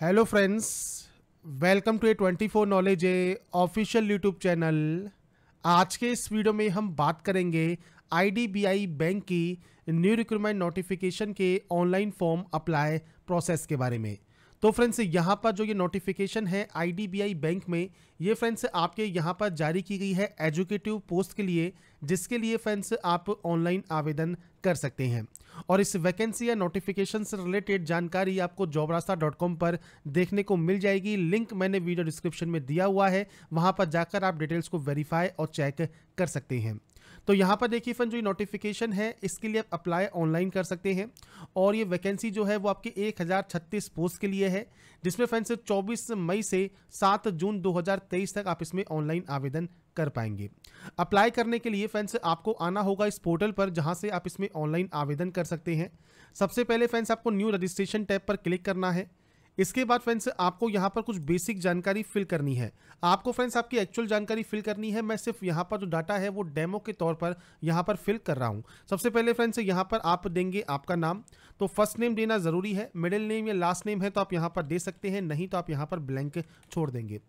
Hello friends welcome to A twenty four knowledge a official YouTube channel आज के इस video में हम बात करेंगे आईडीबीआई बैंक की न्यू रिक्रूटमेंट नोटिफिकेशन के ऑनलाइन फॉर्म अप्लाई प्रोसेस के बारे में। तो फ्रेंड्स यहाँ पर जो ये नोटिफिकेशन है आईडीबीआई बैंक में, ये फ्रेंड्स आपके यहाँ पर जारी की गई है एजुकेटिव पोस्ट के लिए, जिसके लिए फ्रेंड्स आप ऑनलाइन आवेदन कर सकते हैं। और इस वैकेंसी या नोटिफिकेशन से रिलेटेड जानकारी आपको जॉब रास्ता पर देखने को मिल जाएगी। लिंक मैंने वीडियो डिस्क्रिप्शन में दिया हुआ है। वहाँ पर जाकर आप डिटेल्स को वेरीफाई और चेक कर सकते हैं। तो यहाँ पर देखिए फ्रेंड जो नोटिफिकेशन है, इसके लिए आप अप्लाई ऑनलाइन कर सकते हैं। और ये वैकेंसी जो है, वो आपके एक पोस्ट के लिए है, जिसमें फ्रेंड्स 24 मई से 7 जून 2023 तक आप इसमें ऑनलाइन आवेदन कर पाएँगे। अप्लाई करने के लिए फ्रेंड्स आपको आना होगा इस पोर्टल पर, जहाँ से आप इसमें ऑनलाइन आवेदन कर सकते हैं। सबसे पहले फ्रेंड्स आपको न्यू रजिस्ट्रेशन टैब पर क्लिक करना है। इसके बाद फ्रेंड्स आपको यहाँ पर कुछ बेसिक जानकारी फिल करनी है। आपको फ्रेंड्स आपकी एक्चुअल जानकारी फिल करनी है। मैं सिर्फ़ यहाँ पर जो डाटा है, वो डेमो के तौर पर यहाँ पर फिल कर रहा हूँ। सबसे पहले फ्रेंड्स यहाँ पर आप देंगे आपका नाम। तो फ़र्स्ट नेम देना ज़रूरी है मिडिल नेम या लास्ट नेम है तो आप यहाँ पर दे सकते हैं, नहीं तो आप यहाँ पर ब्लैंक छोड़ देंगे।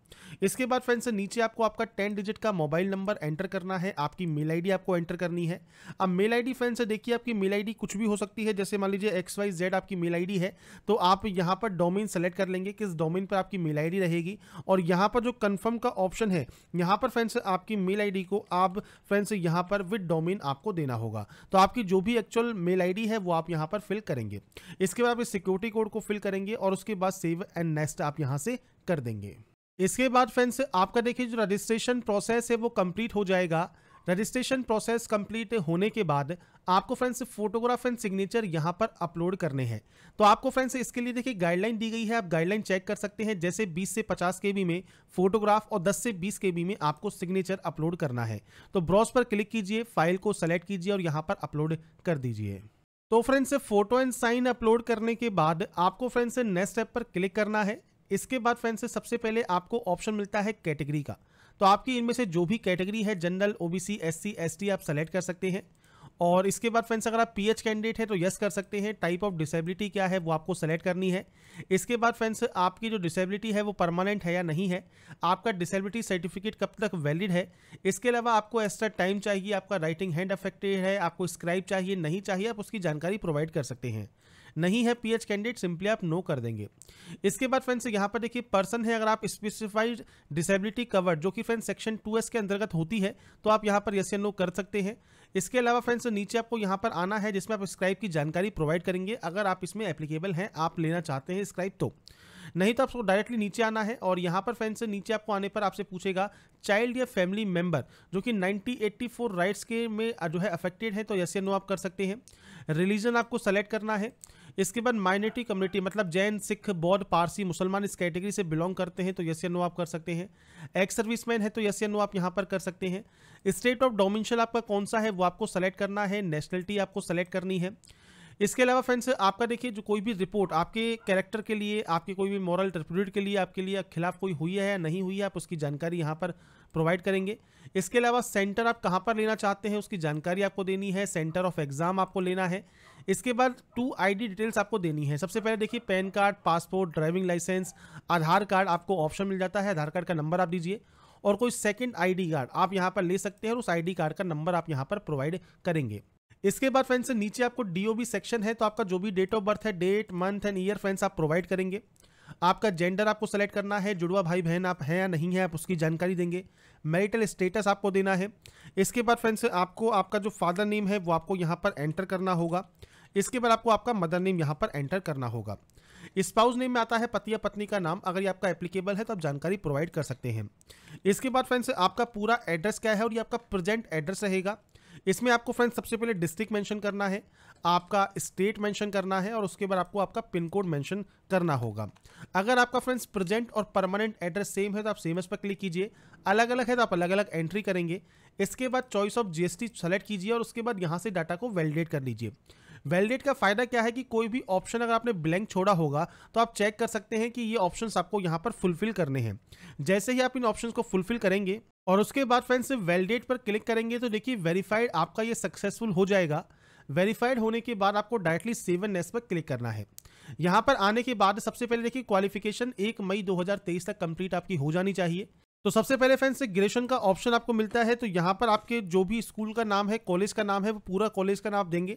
इसके बाद फ्रेंड्स नीचे आपको आपका टेन डिजिट का मोबाइल नंबर एंटर करना है, आपकी मेल आईडी आपको एंटर करनी है। अब मेल आई आईडी फ्रेंड्स देखिए आपकी मेल आईडी कुछ भी हो सकती है, जैसे मान लीजिए एक्स वाई जेड आपकी मेल आईडी है तो आप यहाँ पर डोमेन सेलेक्ट कर लेंगे किस डोमेन पर आपकी मेल आईडी रहेगी। और यहाँ पर जो कन्फर्म का ऑप्शन है, यहाँ पर फ्रेंड्स आपकी मेल आईडी को आप फ्रेंड्स यहाँ पर विद डोमेन आपको देना होगा। तो आपकी जो भी एक्चुअल मेल आईडी है, वो आप यहाँ पर फिल करेंगे। इसके बाद आप इस सिक्योरिटी कोड को फिल करेंगे और उसके बाद सेव एंड नेक्स्ट आप यहाँ से कर देंगे। इसके बाद फ्रेंड्स आपका देखिए जो रजिस्ट्रेशन प्रोसेस है वो कंप्लीट हो जाएगा। रजिस्ट्रेशन प्रोसेस कंप्लीट होने के बाद आपको फ्रेंड्स फोटोग्राफ एंड सिग्नेचर यहाँ पर अपलोड करने हैं। तो आपको फ्रेंड्स इसके लिए देखिए गाइडलाइन दी गई है। आप गाइडलाइन चेक कर सकते हैं। जैसे 20 से 50 के में फोटोग्राफ और 10 से 20 के में आपको सिग्नेचर अपलोड करना है। तो ब्राउज पर क्लिक कीजिए फ़ाइल को सेलेक्ट कीजिए और यहाँ पर अपलोड कर दीजिए। तो friends photo and sign upload करने के बाद आपको फ्रेंड्स नेक्स्ट ऐप पर क्लिक करना है। इसके बाद फ्रेंड्स सबसे पहले आपको ऑप्शन मिलता है कैटेगरी का। तो आपकी इनमें से जो भी कैटेगरी है जनरल ओबीसी एससी एसटी आप सेलेक्ट कर सकते हैं। और इसके बाद फ्रेंड्स अगर आप पीएच कैंडिडेट है तो यस कर सकते हैं। टाइप ऑफ़ डिसेबिलिटी क्या है, वो आपको सेलेक्ट करनी है। इसके बाद फ्रेंड्स आपकी जो डिसेबिलिटी है, वो परमानेंट है या नहीं है। आपका डिसेबिलिटी सर्टिफिकेट कब तक वैलिड है? इसके अलावा आपको एक्स्ट्रा टाइम चाहिए, आपका राइटिंग हैंड अफेक्टेड है, आपको स्क्राइब चाहिए, नहीं चाहिए, आप उसकी जानकारी प्रोवाइड कर सकते हैं। नहीं है पीएच कैंडिडेट सिंपली आप नो कर देंगे। इसके बाद फ्रेंड्स यहाँ पर देखिए पर्सन है, अगर आप स्पेसिफाइड डिसेबिलिटी कवर्ड जो कि फ्रेंड्स सेक्शन टू के अंतर्गत होती है तो आप यहाँ पर यस या नो कर सकते हैं। इसके अलावा फ्रेंड्स नीचे आपको यहाँ पर आना है, जिसमें आप स्क्राइब की जानकारी प्रोवाइड करेंगे। अगर आप इसमें एप्लीकेबल हैं, आप लेना चाहते हैं स्क्राइब तो। नहीं तो आपको डायरेक्टली नीचे आना है और यहाँ पर फ्रेंड्स नीचे आपको आने पर आपसे पूछेगा चाइल्ड या फैमिली मेंबर जो कि 9084 राइट्स के में जो है अफेक्टेड है तो यस या नो आप कर सकते हैं। रिलीजन आपको सेलेक्ट करना है। इसके बाद माइनॉरिटी कम्युनिटी मतलब जैन, सिख, बौद्ध, पारसी, मुसलमान, इस कैटेगरी से बिलोंग करते हैं तो यस या नो आप कर सकते हैं। एक्स सर्विसमैन है तो यस या नो आप यहाँ पर कर सकते हैं। स्टेट ऑफ़ डोमिनशल आपका कौन सा है, वो आपको सेलेक्ट करना है नेशनलिटी आपको सेलेक्ट करनी है। इसके अलावा फ्रेंड्स आपका देखिए, जो कोई भी रिपोर्ट आपके कैरेक्टर के लिए, आपके कोई भी मॉरल टर्पिड के लिए, आपके लिए खिलाफ कोई हुई है या नहीं हुई है, आप उसकी जानकारी यहाँ पर प्रोवाइड करेंगे। इसके अलावा सेंटर आप कहाँ पर लेना चाहते हैं, उसकी जानकारी आपको देनी है सेंटर ऑफ़ एग्ज़ाम आपको लेना है। इसके बाद टू आईडी डिटेल्स आपको देनी है। सबसे पहले देखिए, PAN card passport driving licence Aadhaar card आपको ऑप्शन मिल जाता है, आधार कार्ड का नंबर आप दीजिए। और कोई सेकंड आईडी कार्ड आप यहाँ पर ले सकते हैं और उस आईडी कार्ड का नंबर आप यहाँ पर प्रोवाइड करेंगे। इसके बाद फ्रेंड्स नीचे आपको डीओबी सेक्शन है तो आपका जो भी डेट ऑफ़ बर्थ है date month and year friends आप प्रोवाइड करेंगे। आपका जेंडर आपको सेलेक्ट करना है, जुड़वा भाई बहन आप हैं या नहीं है, आप उसकी जानकारी देंगे। मैरिटल स्टेटस आपको देना है। इसके बाद फ्रेंड्स आपको आपका जो फादर नेम है, वो आपको यहाँ पर एंटर करना होगा। इसके बाद आपको आपका मदर नेम यहाँ पर एंटर करना होगा। स्पाउस नेम में आता है पति या पत्नी का नाम। अगर ये आपका एप्लीकेबल है तो आप जानकारी प्रोवाइड कर सकते हैं। इसके बाद फ्रेंड्स आपका पूरा एड्रेस क्या है और ये आपका प्रेजेंट एड्रेस रहेगा। इसमें आपको फ्रेंड्स सबसे पहले डिस्ट्रिक्ट मेंशन करना है, आपका स्टेट मेंशन करना है और उसके बाद आपको आपका पिन कोड मेंशन करना होगा। अगर आपका फ्रेंड्स प्रेजेंट और परमानेंट एड्रेस सेम है तो आप सेम एस पर क्लिक कीजिए। अलग अलग है तो आप अलग अलग एंट्री करेंगे। इसके बाद चॉइस ऑफ़ जीएसटी सेलेक्ट कीजिए और उसके बाद यहाँ से डाटा को वैलिडेट कर लीजिए। वैलिडेट का फ़ायदा क्या है कि कोई भी ऑप्शन अगर आपने ब्लैंक छोड़ा होगा तो आप चेक कर सकते हैं कि ये ऑप्शंस आपको यहाँ पर फुलफिल करने हैं। जैसे ही आप इन ऑप्शंस को फुलफिल करेंगे और उसके बाद फ्रेंड्स वैलिडेट पर क्लिक करेंगे तो देखिए वेरीफाइड आपका ये सक्सेसफुल हो जाएगा। वेरीफाइड होने के बाद आपको डायरेक्टली सेवन नेस पर क्लिक करना है। यहाँ पर आने के बाद सबसे पहले देखिए क्वालिफिकेशन एक मई 2023 तक कंप्लीट आपकी हो जानी चाहिए। तो सबसे पहले फ्रेंड्स ग्रेजुएशन का ऑप्शन आपको मिलता है तो यहाँ पर आपके जो भी स्कूल का नाम है कॉलेज का नाम है, वो पूरा कॉलेज का नाम देंगे।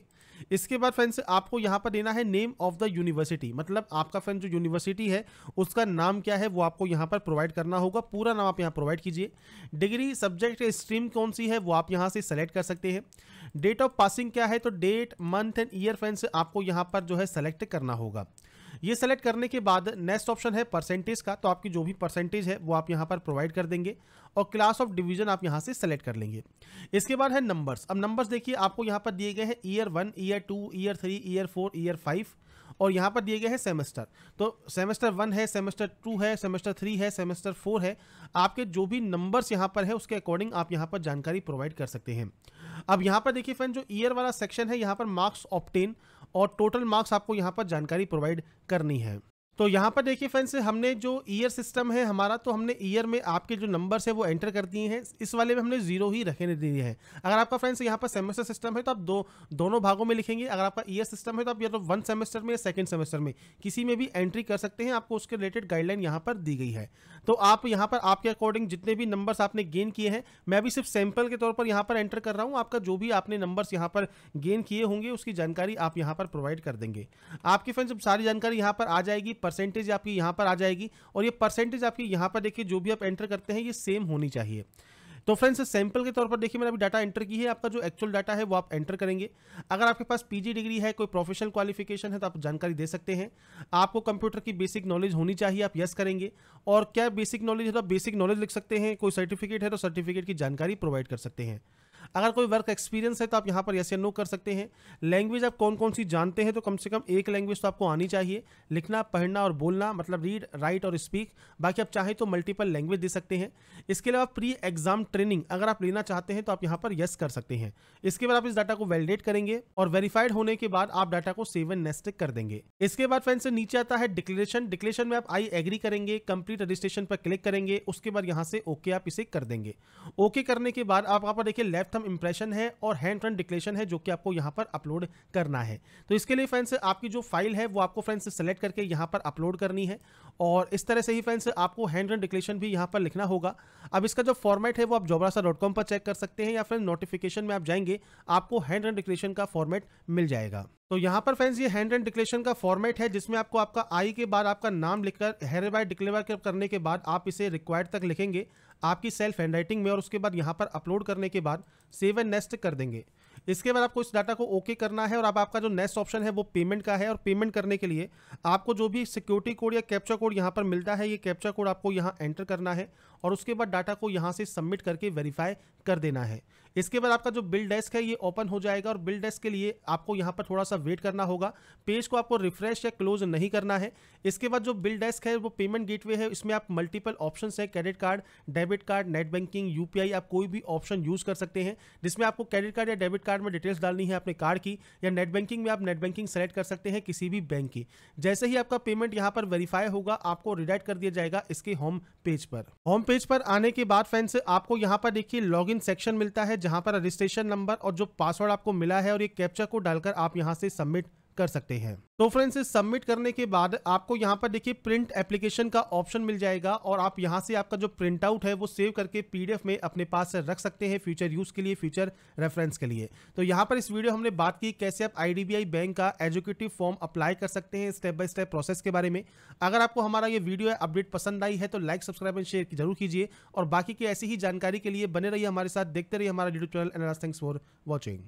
इसके बाद फ्रेंड्स आपको यहाँ पर देना है नेम ऑफ़ द यूनिवर्सिटी मतलब आपका फ्रेंड जो यूनिवर्सिटी है, उसका नाम क्या है, वो आपको यहाँ पर प्रोवाइड करना होगा। पूरा नाम आप यहाँ प्रोवाइड कीजिए। डिग्री सब्जेक्ट स्ट्रीम कौन सी है, वो आप यहाँ से सेलेक्ट कर सकते हैं। डेट ऑफ़ पासिंग क्या है तो date month and year friends आपको यहाँ पर जो है सेलेक्ट करना होगा। ये सेलेक्ट करने के बाद नेक्स्ट ऑप्शन है परसेंटेज का तो आपकी जो भी परसेंटेज है, वो आप यहाँ पर प्रोवाइड कर देंगे और क्लास ऑफ़ डिवीज़न आप यहाँ से सेलेक्ट कर लेंगे। इसके बाद है नंबर्स अब नंबर्स देखिए, आपको यहाँ पर दिए गए हैं year one year two year three year four year five और यहाँ पर दिए गए हैं सेमेस्टर तो सेमेस्टर वन है सेमेस्टर टू है सेमेस्टर थ्री है सेमेस्टर फोर है, आपके जो भी नंबर्स यहाँ पर है, उसके अकॉर्डिंग आप यहाँ पर जानकारी प्रोवाइड कर सकते हैं। अब यहाँ पर देखिए फ्रेंड जो ईयर वाला सेक्शन है, यहाँ पर मार्क्स ऑप्टेन और टोटल मार्क्स आपको यहाँ पर जानकारी प्रोवाइड करनी है। तो यहाँ पर देखिए फ्रेंड्स हमने जो ईयर सिस्टम है हमारा तो हमने ईयर में आपके जो नंबर्स है वो एंटर कर दिए हैं। इस वाले में हमने ज़ीरो ही रखे दिए हैं। अगर आपका फ्रेंड्स यहाँ पर सेमेस्टर सिस्टम है तो आप दो, दोनों भागों में लिखेंगे। अगर आपका ईयर सिस्टम है तो आप या तो वन सेमेस्टर में या सेकेंड सेमेस्टर में किसी में भी एंट्री कर सकते हैं। आपको उसके रिलेटेड गाइडलाइन यहाँ पर दी गई है। तो आप यहाँ पर, आपके अकॉर्डिंग जितने भी नंबर्स आपने गेन किए हैं, मैं भी सिर्फ़ सैंपल के तौर पर यहाँ पर एंटर कर रहा हूँ। आपका जो भी आपने नंबर्स यहाँ पर गेन किए होंगे, उसकी जानकारी आप यहाँ पर प्रोवाइड कर देंगे। आपकी फ्रेंड्स सारी जानकारी यहाँ पर आ जाएगी परसेंटेज आपकी यहाँ पर आ जाएगी, और ये परसेंटेज आपकी यहाँ पर देखिए, जो भी आप एंटर करते हैं, ये सेम होनी चाहिए। तो फ्रेंड्स सैंपल के तौर पर देखिए, मैंने अभी डाटा एंटर की है, आपका जो एक्चुअल डाटा है, वो आप एंटर करेंगे। अगर आपके पास पीजी डिग्री है, कोई प्रोफेशनल क्वालिफिकेशन है तो आप जानकारी दे सकते हैं। आपको कंप्यूटर की बेसिक नॉलेज होनी चाहिए, आप यस करेंगे। और क्या बेसिक नॉलेज है तो बेसिक नॉलेज लिख सकते हैं, कोई सर्टिफिकेट है तो सर्टिफिकेट की जानकारी प्रोवाइड कर सकते हैं। अगर कोई वर्क एक्सपीरियंस है तो आप यहाँ पर यस या नो कर सकते हैं। लैंग्वेज आप कौन कौन सी जानते हैं तो कम से कम एक लैंग्वेज तो आपको आनी चाहिए। लिखना, पढ़ना और बोलना मतलब रीड राइट और स्पीक बाकी आप चाहें तो मल्टीपल लैंग्वेज दे सकते हैं। इसके अलावा प्री एग्ज़ाम ट्रेनिंग अगर आप लेना चाहते हैं तो आप यहाँ पर यस कर सकते हैं। इसके बाद आप इस डाटा को वैलिडेट करेंगे और वेरीफाइड होने के बाद आप डाटा को सेवन नेस्टिक कर देंगे। इसके बाद फ्रेंड से नीचे आता है डिक्लेरेशन डिक्लेरेशन में आप आई एग्री करेंगे कंप्लीट रजिस्ट्रेशन पर क्लिक करेंगे, उसके बाद यहाँ से ओके आप इसे कर देंगे। ओके करने के बाद आप यहाँ पर देखिए लेफ़्ट हम इंप्रेशन है और हैंड रन डिक्लेरेशन है जो कि आपको यहाँ पर अपलोड करना है। तो इसके लिए फ्रेंड्स आपकी जो फ़ाइल है, वो आपको फ्रेंड्स सेलेक्ट करके यहाँ पर अपलोड करनी है और इस तरह से ही फ्रेंड्स आपको हैंड रन डिक्लेरेशन भी यहाँ पर लिखना होगा। अब इसका जो फॉर्मेट है, वो आप जोबरासा पर चेक कर सकते हैं या फिर नोटिफिकेशन में आप जाएँगे, आपको हैंड रन डिक्लेरेशन का फॉर्मेट मिल जाएगा। तो यहाँ पर फ्रेंड्स ये हैंड रन डिक्लेरेशन का फॉर्मेट है, जिसमें आपको आपका आई के बाद आपका नाम लिखकर हेयर बाय डिक्लेयर करने के बाद आप इसे रिक्वायर्ड तक लिखेंगे। आपकी सेल्फ हैंड राइटिंग में और उसके बाद यहाँ पर अपलोड करने के बाद सेव एंड नेस्ट कर देंगे। इसके बाद आपको इस डाटा को ओके करना है और अब आपका जो नेक्स्ट ऑप्शन है वो पेमेंट का है और पेमेंट करने के लिए आपको जो भी सिक्योरिटी कोड या कैप्चा कोड यहाँ पर मिलता है, ये कैप्चा कोड आपको यहाँ एंटर करना है और उसके बाद डाटा को यहाँ से सबमिट करके वेरीफाई कर देना है। इसके बाद आपका जो बिल डेस्क है, ये ओपन हो जाएगा और बिल डेस्क के लिए आपको यहाँ पर थोड़ा सा वेट करना होगा। पेज को आपको रिफ्रेश या क्लोज नहीं करना है। इसके बाद जो बिल डेस्क है, वो पेमेंट गेटवे है। इसमें आप मल्टीपल ऑप्शन है। Credit card debit card net banking UPI आप कोई भी ऑप्शन यूज़ कर सकते हैं। जिसमें आपको क्रेडिट कार्ड या डेबिट कार्ड में डिटेल्स डालनी है अपने कार्ड की, या नेट बैंकिंग में आप नेट बैंकिंग सेलेक्ट कर सकते हैं किसी भी बैंक की। जैसे ही आपका पेमेंट यहाँ पर वेरीफाई होगा, आपको रिडाइट कर दिया जाएगा इसके होम पेज पर। होम पेज पर आने के बाद फ्रेंड्स आपको यहाँ पर देखिए लॉगिन सेक्शन मिलता है जहाँ पर रजिस्ट्रेशन नंबर और जो पासवर्ड आपको मिला है और ये कैप्चा को डालकर आप यहाँ से सबमिट कर सकते हैं। तो फ्रेंड्स सबमिट करने के बाद आपको यहाँ पर देखिए प्रिंट एप्लीकेशन का ऑप्शन मिल जाएगा और आप यहाँ से आपका जो प्रिंट आउट है वो सेव करके पीडीएफ में अपने पास रख सकते हैं फ्यूचर यूज़ के लिए फ्यूचर रेफरेंस के लिए। तो यहाँ पर इस वीडियो हमने बात की कैसे आप आईडीबीआई बैंक का एजुकेटिव फॉर्म अप्लाई कर सकते हैं स्टेप बाय स्टेप प्रोसेस के बारे में। अगर आपको हमारा ये वीडियो अपडेट पसंद आई है तो लाइक सब्सक्राइब एंड शेयर ज़रूर कीजिए और बाकी की ऐसी ही जानकारी के लिए बने रहिए हमारे साथ, देखते रहिए हमारा YouTube channel thanks for watching